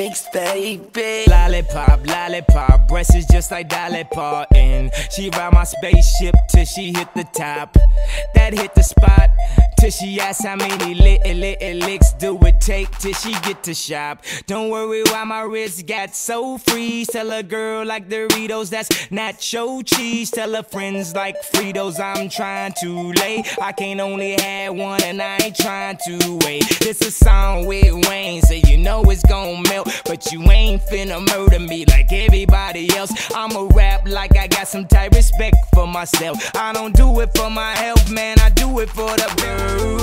remix, baby. Lollipop, lollipop, breasts is just like Dolly Parton. She ride my spaceship till she hit the top. That hit the spot till she asks how many little, little licks do it take till she get to shop. Don't worry why my wrist got so free. Tell a girl like Doritos, that's nacho cheese. Tell her friends like Fritos, I'm trying to lay. I can't only have one and I ain't trying to wait. This a song with Wayne, But you ain't finna murder me like everybody else. I'ma rap like I got some type respect for myself. I don't do it for my health, man, I do it for the girl.